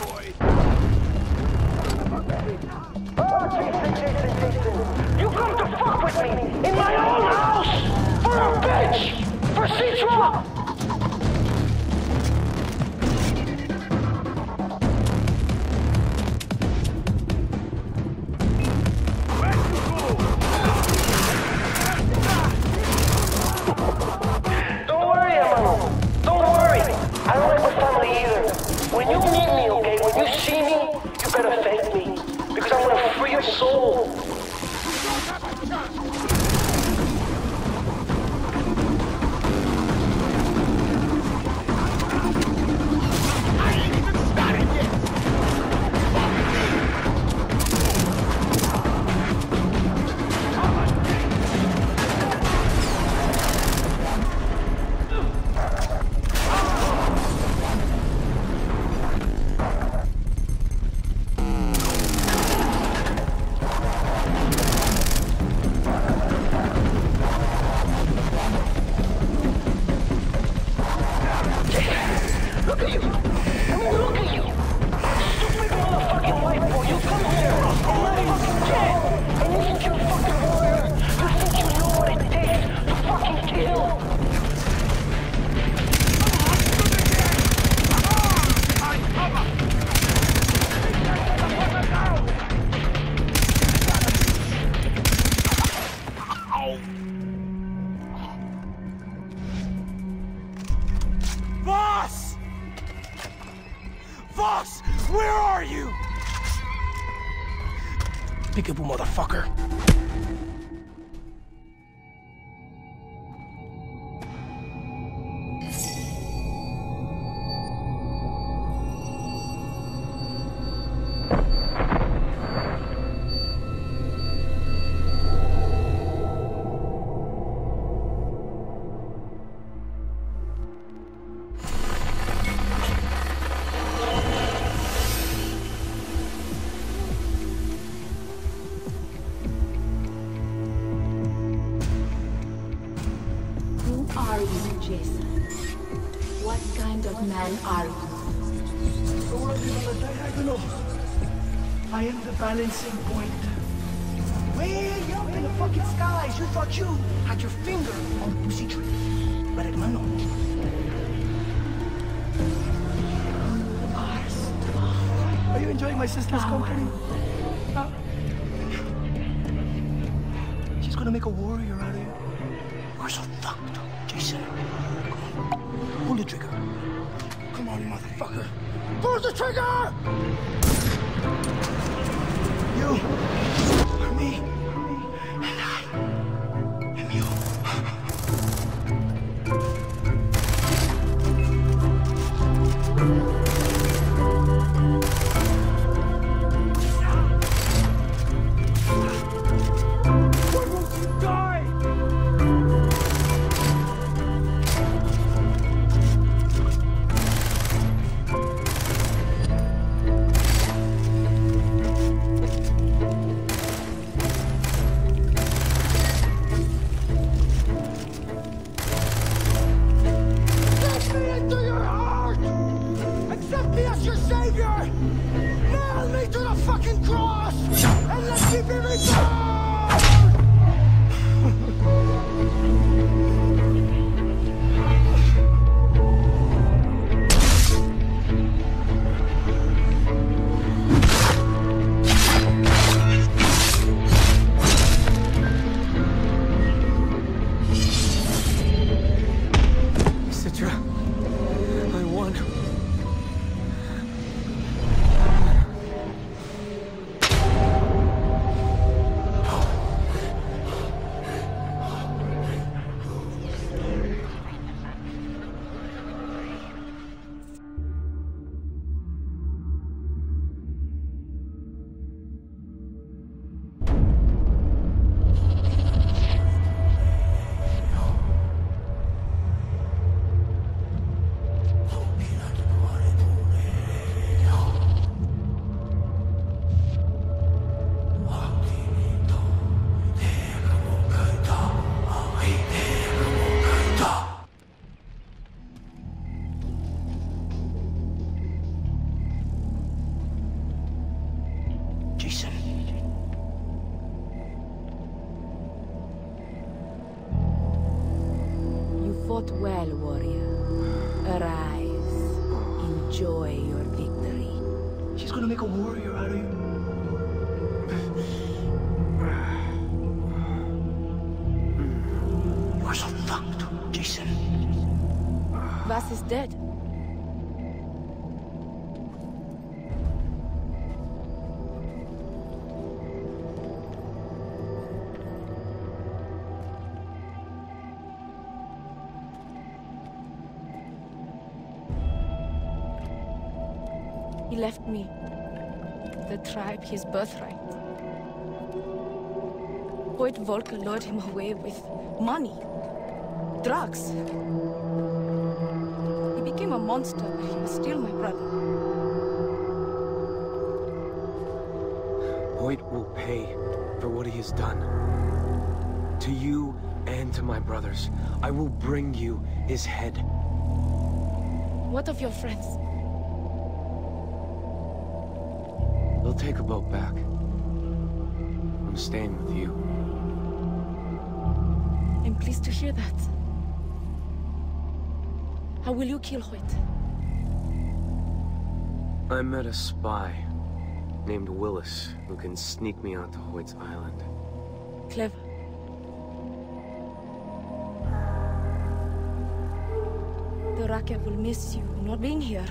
boy! Oh, Jason, Jason, Jason. You come to fuck with me in my own house for a bitch! For Citra! Don't worry. Don't worry. I don't like my family either. When you meet me, okay, when you see me, you better me. Because I'm gonna free your soul. Vaas! Where are you? Peekaboo, motherfucker. Balancing point. Way up in the fucking skies, you thought you had your finger on the pussy tree. But hermano, Are you enjoying my sister's company? Huh? She's gonna make a warrior out of you. We're so fucked, Jason. Pull the trigger. Come on, motherfucker. Pull the trigger! You Are so Jason. Vaas is dead. He left me. The tribe, his birthright. Hoyt Volk lured him away with money, drugs. He became a monster, but he was still my brother. Hoyt will pay for what he has done. To you and to my brothers, I will bring you his head. What of your friends? They'll take a boat back. I'm staying with you. I'm pleased to hear that. How will you kill Hoyt? I met a spy named Willis who can sneak me onto Hoyt's island. Clever. The Rakyat will miss you not being here.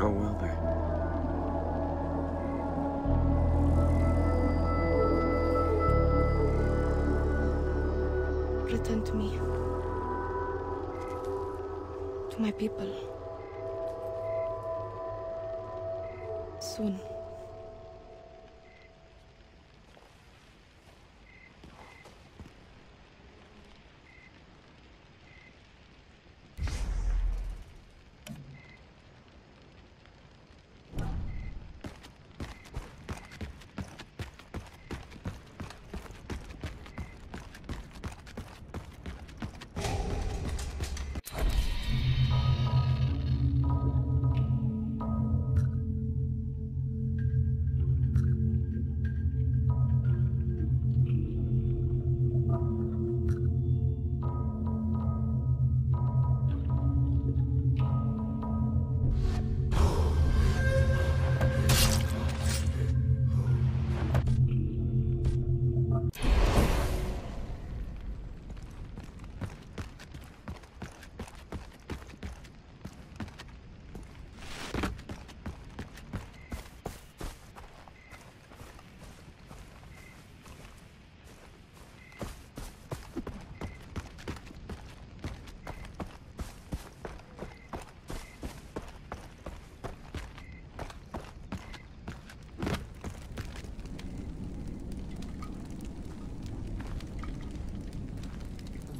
Oh, will they? Return to me. To my people. Soon.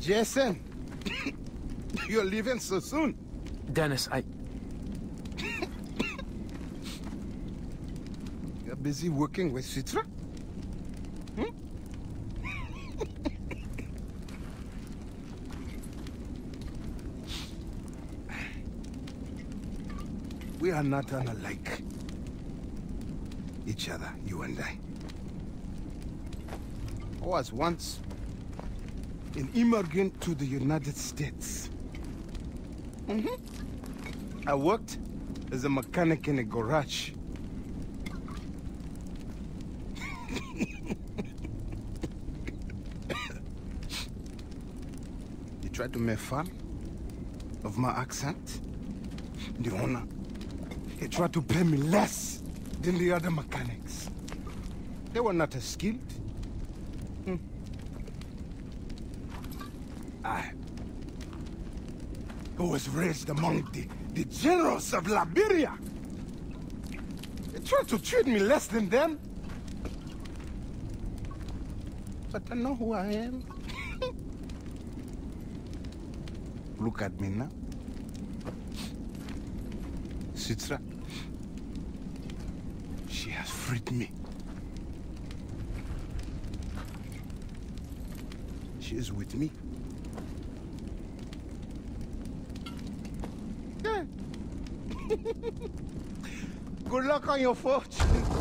Jason, you're leaving so soon. Dennis, I... You're busy working with Citra? Hmm? we are not unlike each other, you and I. I was once an immigrant to the United States. hmm I worked as a mechanic in a garage. you tried to make fun of my accent? The owner, he tried to pay me less than the other mechanics. They were not as skilled. I who was raised among the, the generals of Liberia. They tried to treat me less than them. But I know who I am. Look at me now. Citra. She has freed me. She is with me. Good luck on your fortune.